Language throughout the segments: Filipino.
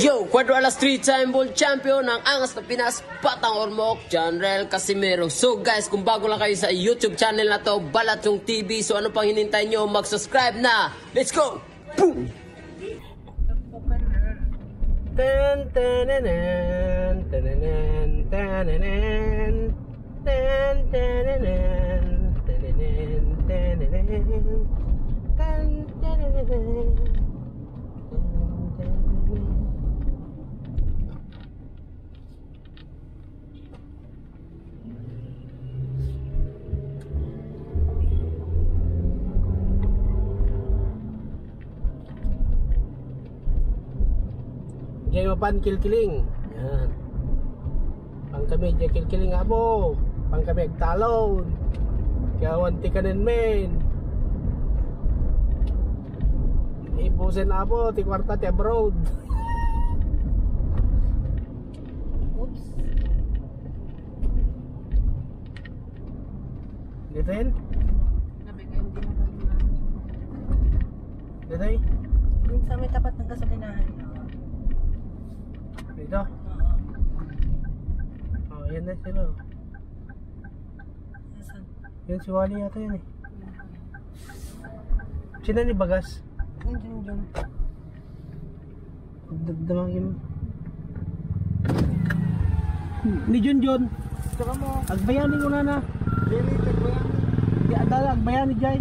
Yo, Cuadro Alas 3-time world champion ng Angas na Pinas, Patang Ormoc, John Rel Casimiro. So guys, kung bago lang kayo sa YouTube channel na to, Balat yung TV. So ano pang hinintay nyo, mag-subscribe na. Let's go! Boom! Ten, tenenen, tenenen, tenenen, ten, tenenen, tenenen, tenenen, ten, tenenen, Jay Mapan Kilkiling. Yan. Pang kami Jay Kilkiling abo. Pang kami agtalon. Kaya wanti ka nin men. Ipusin abo, ti kwarta ti abroad. Oops. Dito yun? Nabigyan din ako ng Dito yun? Yung sa may tapat ng gasolinahan. Dito? Oo. Oh, yan na sila. Nasaan? Yun si Wally yata yun eh. Sino ni Bagas? Yung dyan dyan. Damangin mo. Ni Jun Jun. Saka mo. Agbayani ko na na. Really? Tagbayan? Di ada agbayani Jay.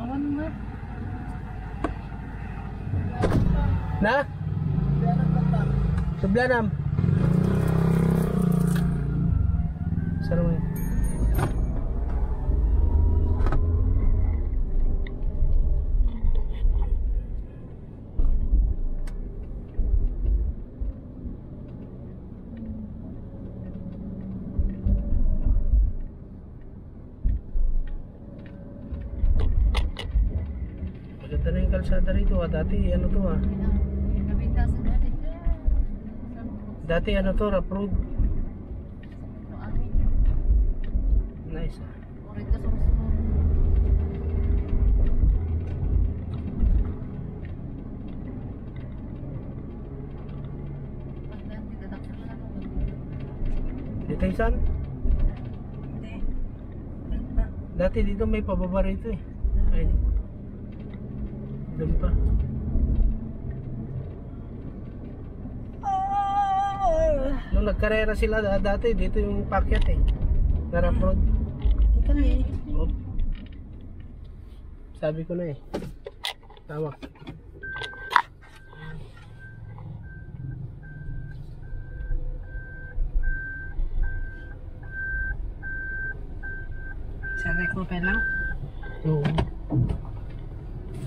Awan nga. Na? Seblanam. Sarang ah. Dati ano to ah. Dati. Ano to, amin. Nice ah. Dito yung saan? Dati dito may pababa rito eh. Ay, doon pa. Nung nagkarera sila da- dati, dito yung packet eh. Na rough road. Hindi kami. Oh. Sabi ko na eh. Tama. Sa rek mo pa lang? Oo.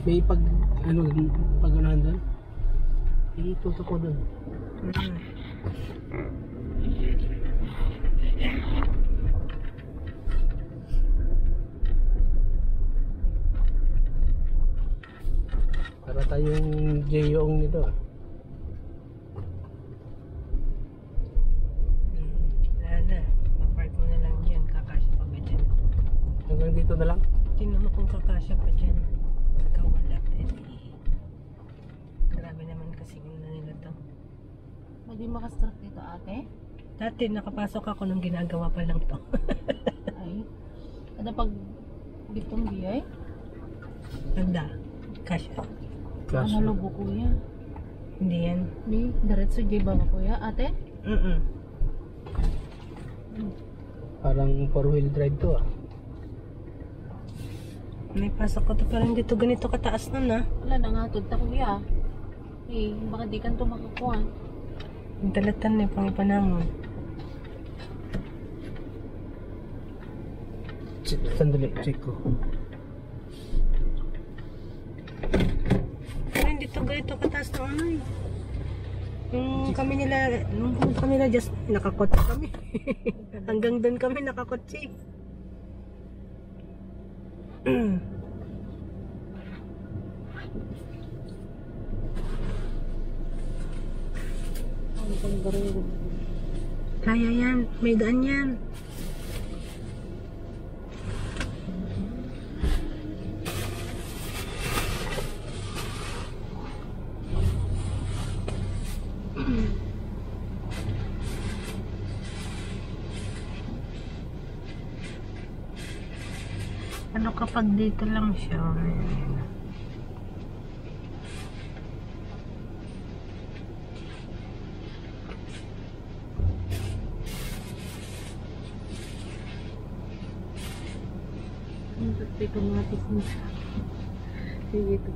May pag, ano, pag unahan doon. Itutok ko doon. Hmm. Para tayong J.O.ng nito ah. Dyan? Hanggang dito na lang. Tingnan mo kung kakasya pa dyan. Ikaw wala. Eh, Kasi na nila to. Pwede makastrap dito ate? Dati nakapasok ako nung ginagawa pa lang to. Ay. Ada pag ditong biyay? Ganda. Kasya. Kaso, Ano lobo kuya? Hindi yan. Di, diretso jay ba kuya ate? Mm-mm. parang four wheel drive to ah. May pasok ko to pero hindi to ganito kataas nun ah. Wala na nga tod ta kuya. Eh, baka di kan to makakuha. Ang dalatan eh, pang ipanamon. Sandali, check ko. Pero hindi to ganito kataas na ano eh. Yung kami nila, nung kami nila just nakakotse kami. Hanggang doon kami nakakotse. Ano Barugo. Kaya yan. May daan yan. ano kapag dito lang siya Tikman. Sige, ito.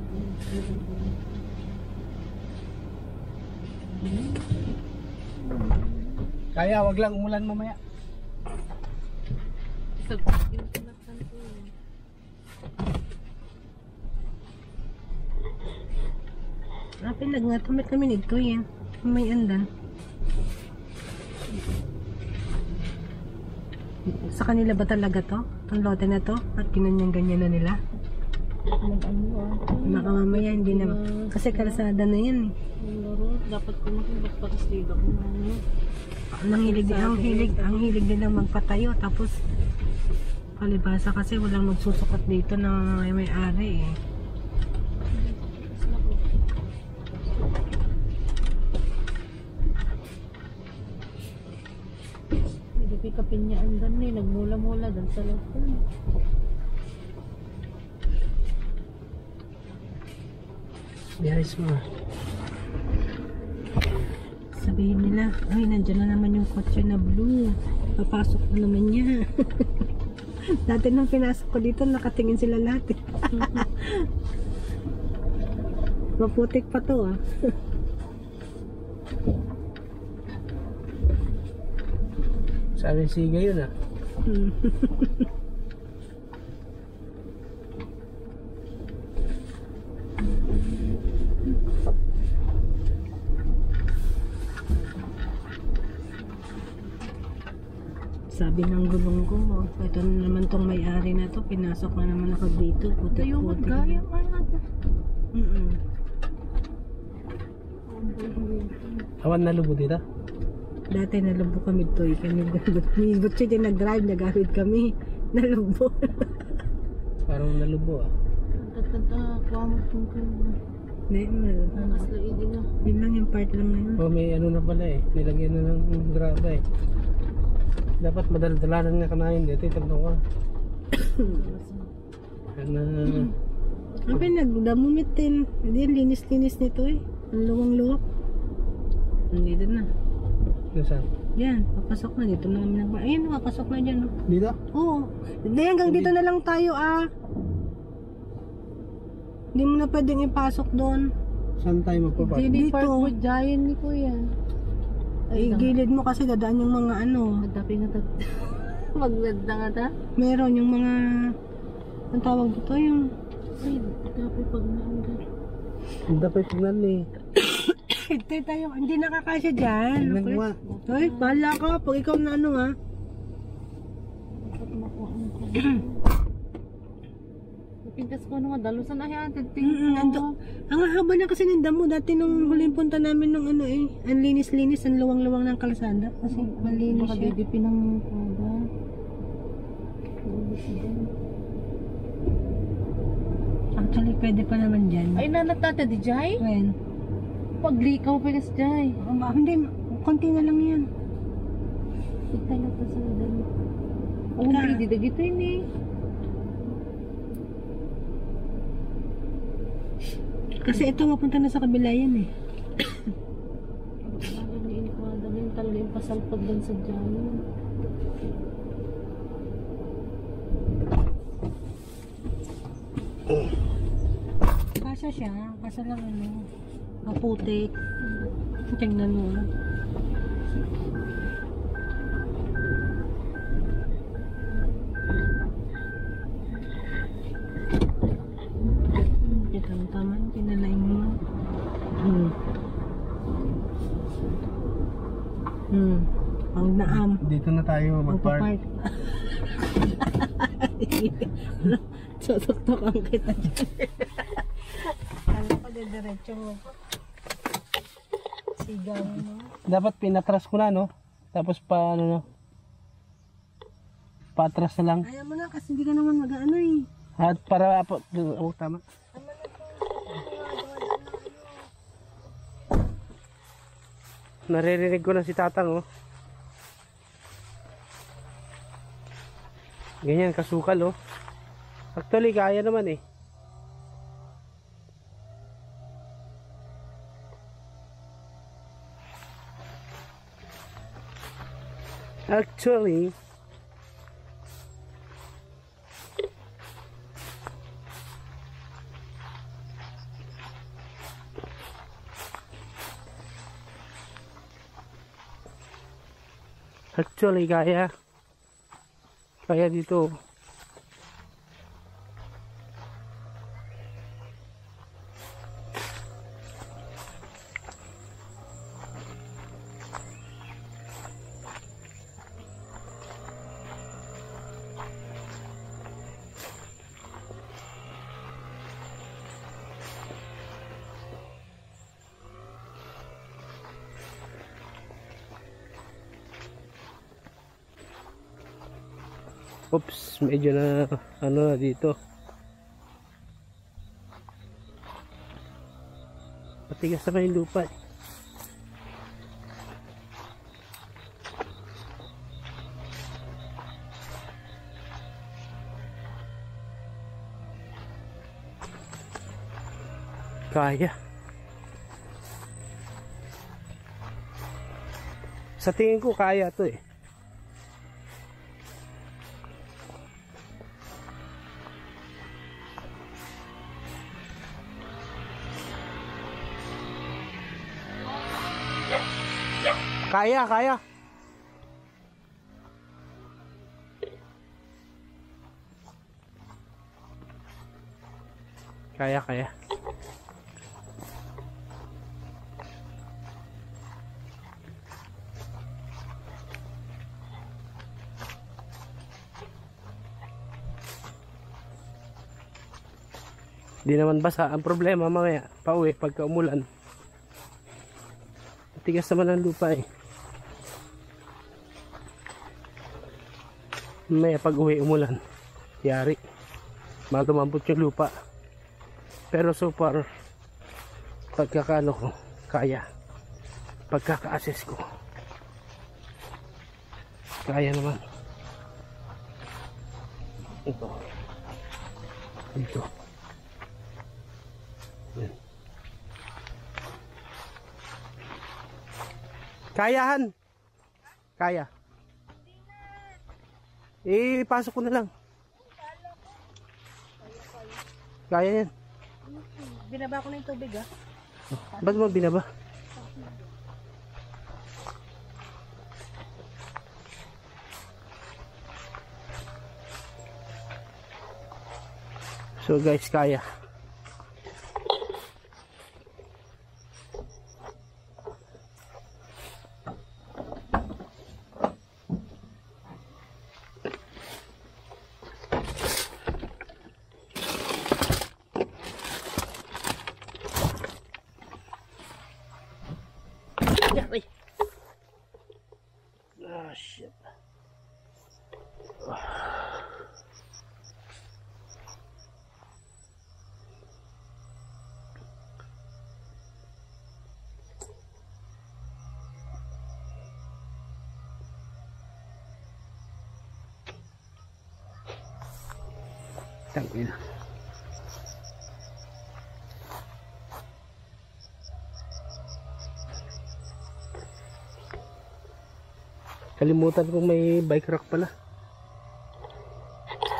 Kaya wag lang umulan mamaya. Sa yung tinaktan ko eh. Ah, pinagnatamit kami nito yan. May andan. Sa kanila ba talaga to? Itong lote na to? At ganyan-ganyan na nila? Ah. Baka mamaya hindi na. Kasi kalsada na yan eh. Dapat ko makibak para sa liga ko na. Ang hilig, ang hilig, ang hilig nilang magpatayo. Tapos, palibasa kasi walang magsusukat dito na may ari eh. Hindi ko kapinyaan dan eh. Nagmula-mula dan sa loob. Biyaris mo. Sabihin nila, ay, nandiyan na naman yung kotse na blue. Papasok na naman niya. Dati nung pinasok ko dito, nakatingin sila lahat eh. Maputik pa to ah. Sabi siga yun ah. Sabi ng gulong ko, oh, ito na naman tong may-ari na to, pinasok na naman ako dito. Putik-putik. gaya ay ata. Mm-mm. Awan na lubo dito. Dati nalubo kami to, eh. kami ni Butchi din nag-drive, nagawid kami. Nalubo. Parang nalubo ah. Tatata, kuha mo kung kayo. Mal- Mas laidi na. Yun lang yung part lang na yun. Oh, may ano na pala eh. Nilagyan na ng graba eh. Dapat madaldalanan nga kanayin dito. Ito ka. Ano, Ang pinagdamumit din. Hindi, linis-linis nito eh. Ang luwang-luwak. Nandito na. Ano saan? Yan, papasok na dito na kami nagba. Ayun, papasok na dyan. oh. Dito? Oo. Hindi, hanggang dito na lang tayo ah. Hindi mo na pwedeng ipasok doon. Saan tayo magpapark? Hindi Dito. park mo giant ni kuya. Ay, gilid mo kasi dadaan yung mga ano. Magdapi nga ta. Magdanda nga ta. Meron yung mga... Ang tawag dito yung... Ay, dapi pag naangga. Ang dapat tignan eh. Ito tayo, hindi nakakasya dyan. Nga. Ay, bahala ka. Pag ikaw na ano ha. Napintas ko naman, dalusan na yan. Nando. Ang haba na kasi ng damo. Dati nung huling punta namin ng ano eh. Ang linis-linis, ang luwang-luwang ng kalsada. Kasi malinis Baka siya. didipin ng kada. Actually, pwede pa naman dyan. Ay, nanatata di Jai? When? Paglikaw pa kas Jai. Um, hindi, konti na lang yan. Kita na pa sa dali. Oh, hindi, di dagito yun eh. Kasi ito mapunta na sa kabila yan eh. Daliin ko, daliin talaga yung pasalpag din sa Jai. Kasa siya, kasa lang ano, maputik. Tingnan mo. Ito ang tama, pinalain mo. Hmm. Hmm. Ang naam. Dito na tayo magpark. Magpa-park. Tutok-tokan kita dyan. Alam ko, diretso mo. Sigaw mo. Dapat pinatras ko na no. Tapos pa ano no. Patras na lang. Ayaw mo na kasi hindi ka naman mag-ano eh. At para po, oh, tama. Naririnig ko na si Tatang oh. Ganyan kasukal oh. Actually, kaya naman eh. Actually, actually kaya kaya dito Oops, medyo na ano na dito. Patigas naman yung lupa. Kaya. Sa tingin ko kaya to eh. Kaya, kaya. Kaya, kaya. Di naman basa. Ang problema mamaya, pauwi pagka umulan. Tigas naman ang lupa eh. May pag uwi umulan. Yari. Matumambot yung lupa. Pero so far, pagkakano ko, kaya. Pagkaka-assess ko. Kaya naman. Ito. Dito. Yan. Kayahan. Kaya. Eh, pasok ko na lang. Kaya yan. Binaba ko na yung tubig ah. Ba't mo binaba? So guys, kaya. Tangina. Kalimutan kong may bike rack pala.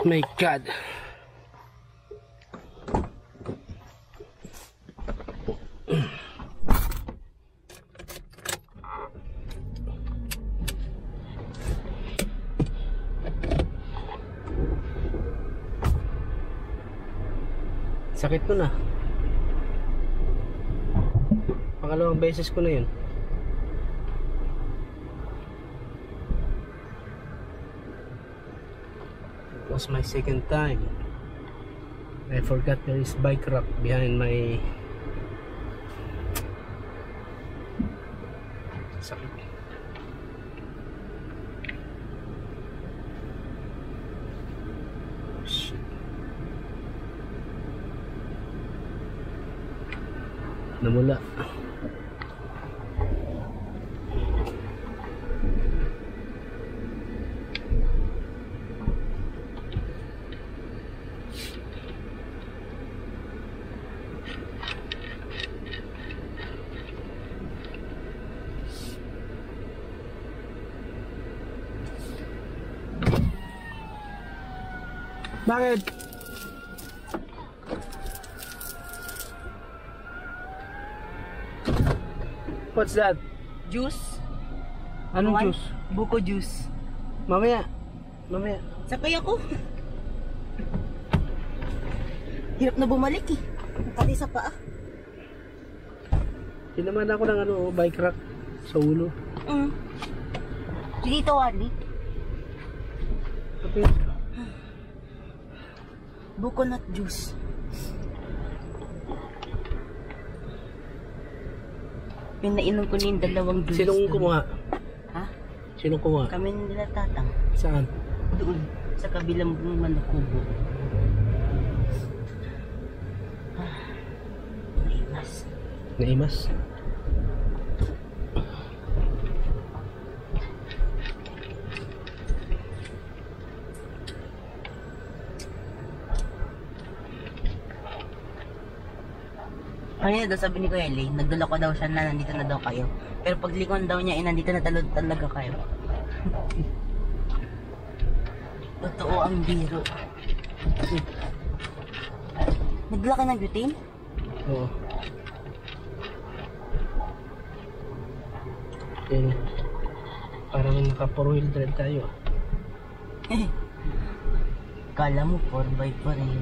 My God. Sakit nun ah. Pangalawang beses ko na yun. It was my second time. I forgot there is bike rack behind my sakit. Shit. Namula. Bakit? What's that? Juice. Anong One. juice? Buko juice. Mamaya. Mamaya. Sakay ako. Hirap na bumalik eh. Nakati sa paa. Tinaman ako ng ano, bike rack sa ulo. Mm. Dito, Wally. Buko nut juice. Pinainom ko na yung dalawang juice. Sinong doon. kumuha? Ha? Sinong kumuha? Kami nila tatang. Saan? Doon. Sa kabilang manukubo. Ah, Naimas. Naimas. Kanina daw sabi ni Kuya Lee, nagdala ko daw siya na nandito na daw kayo. Pero paglikon daw niya, eh, nandito na talo- talaga kayo. Totoo ang biro. Nagdala ka ng butane? Oo. Yan. Parang naka 4 wheel drive tayo. Kala mo 4x4 eh.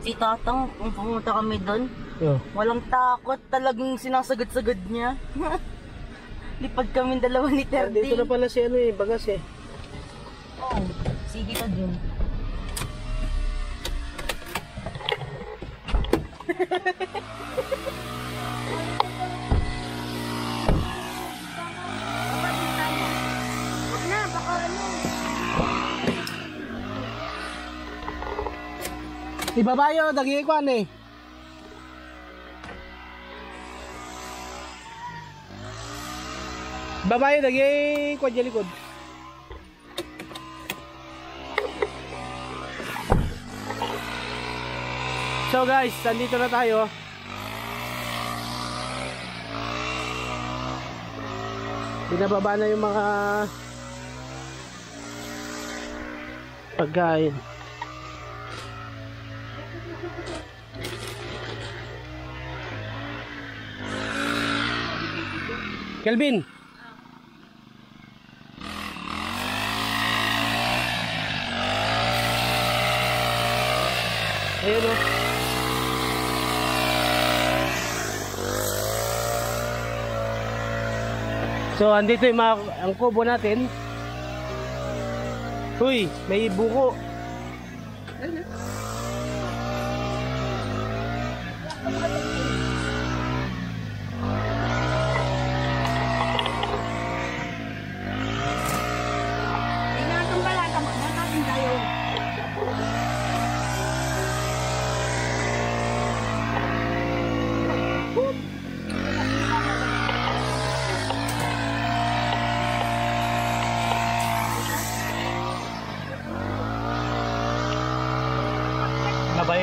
Si Tatang, kung pumunta kami doon, Yo. walang takot, talagang sinasagad-sagad niya. Lipad kami dalawa ni Terdy. Dito na pala si ano eh, bagas eh. Oh, sige ka dun. Ibabayo, dagi ko eh. Babayo, dagi ko dyan likod. So guys, nandito na tayo. Binababa na yung mga pagkain. Kelvin. Ayun o. So, andito yung mga, ang kubo natin. Uy, may buko.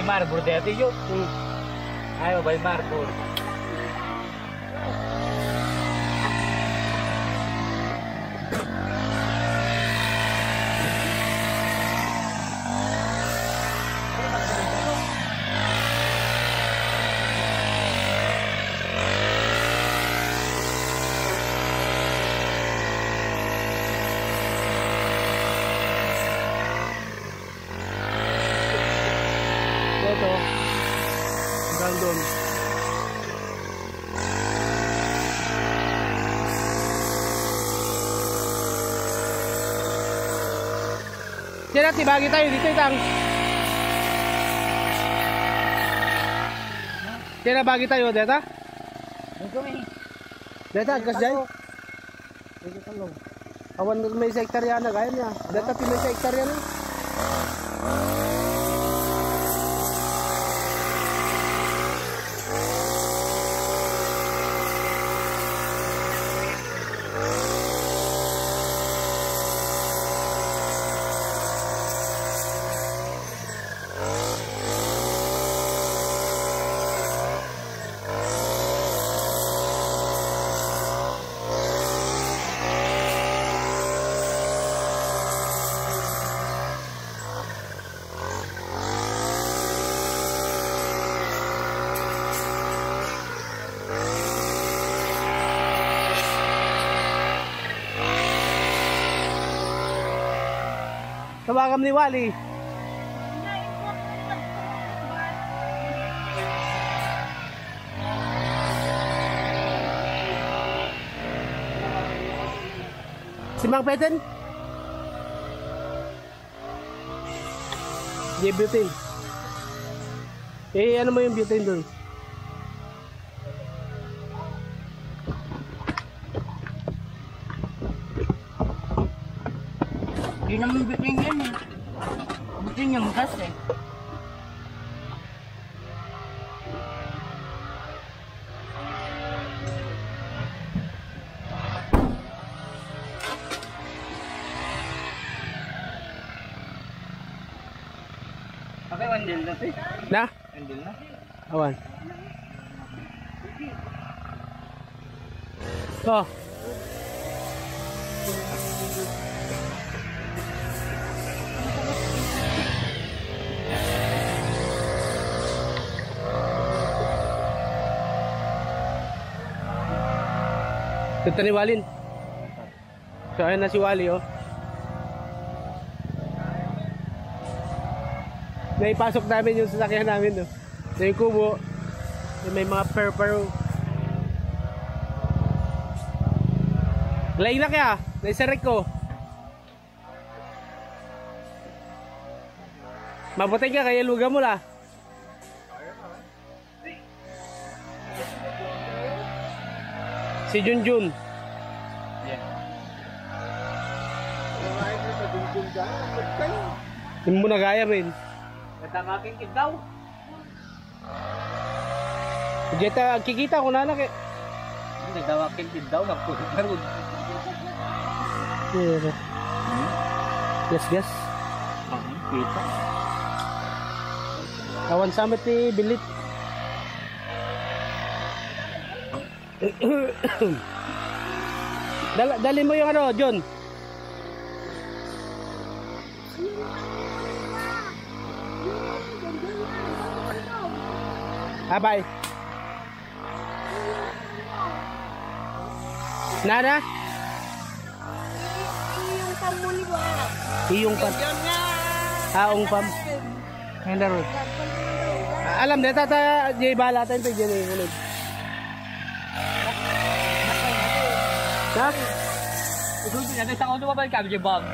Mabay marbor dati yun. Ay, mabay marbor. Ito. Hanggang doon. Tira, tibagi tayo dito itang. Tira, bagi tayo, deta? Deta, gas jay. Awan may sa hektarya na gaya niya. Deta, pinay sa hektarya na. Tawagan ni Wally. Si Mang Peten? Di butane. Eh, ano mo yung butane doon? Hindi naman bitin yan eh. Bitin yung gas eh. Okay, wandil na to. Na? Wandil na. Awan. Oh. Ito ni Walin. So ayun na si Wally oh. Naipasok namin yung sasakyan namin no. So yung kubo, yung may mga per-per. Lain na kaya, naisarek ko. Mabuti ka kaya luga mo la. Si Junjun. Hindi mo nagaya rin. Natamakin kid daw. Jeta, kikita ko na na kay. Hindi dawakin kid daw. Nagpulgarod. Yes, yes. Kita. Awan samet ni Bilit. Dal dali mo yung ano, John. Ah, bye. Nana? Yung pamuli ba? Iyong pam. Aong pam. Ang laro. Ah, Alam na, tata, di bala tayo eh. Ulit. Ha? Ito na isang auto ba kami si Bob?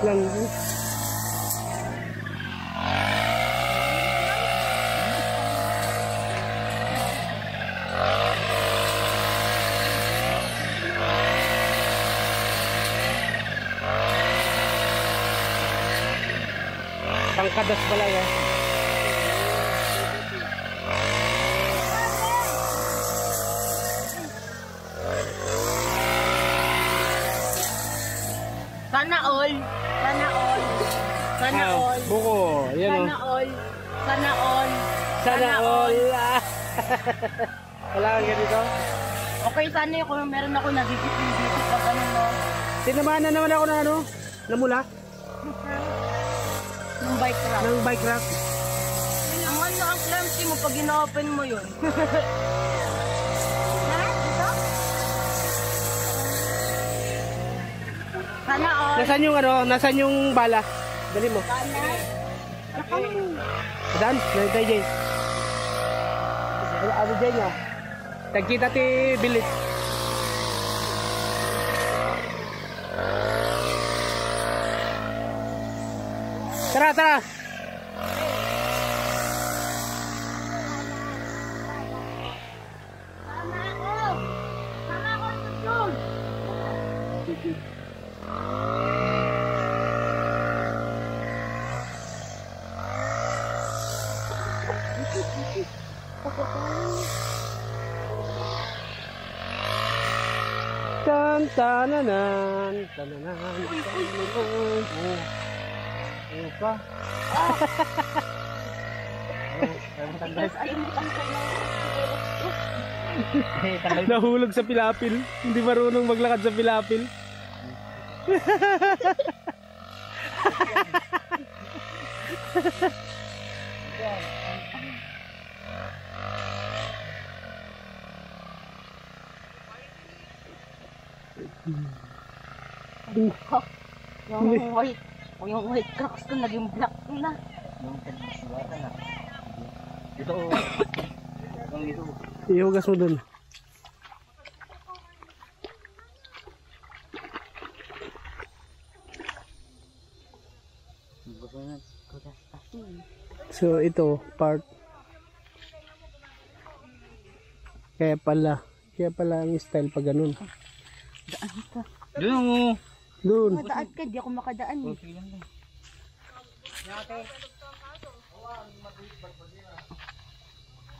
Lang. Pangkadas pala yan. Sana all. Sana all. Sana Ah, all. Buko. Yan o. Sana all. Sana all. Sana all. Wala kang ganito? Okay, sana yun kung meron ako nagigit-gigit pag ano no. Tinamahan na naman ako na ano? Namula? Ng bike rack. Ng bike rack. Ang ano ang clumsy mo pag ina-open mo yun. Nasaan yung ano? Nasaan yung bala? Dali mo. Dan, nanti Jay. Ano ano Jay nga? Tagkita ti bilit. Tara, tara. Tananan, tananan, tananan. Oh. Ano pa? Nahulog sa pilapil. Hindi marunong maglakad sa pilapil. yung white, o yung white crocs ko naging black na. Ito. Ang ito. Ihugas mo dun. So ito, part. Kaya pala, kaya pala ang style pa ganun. Doon mo. Doon. Madaan ka, di ako makadaan eh.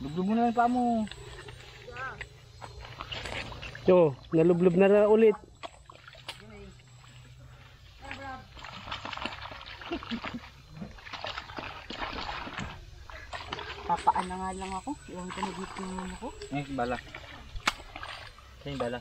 Luglo mo na lang pa mo. Oh, nalublob na na ulit. Papaan na nga lang ako. Iwan ko na dito yung ano ko. Eh, bala. Saan yung bala?